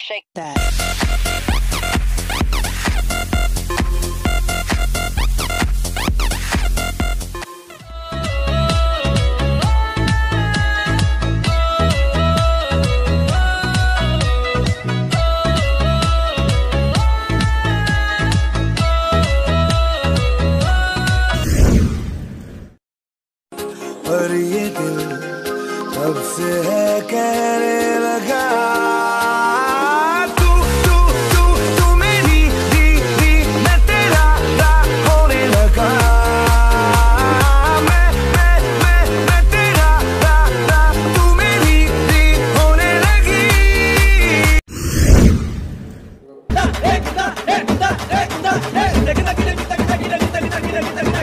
Shake that. और ये दिल तब से है कहने लगा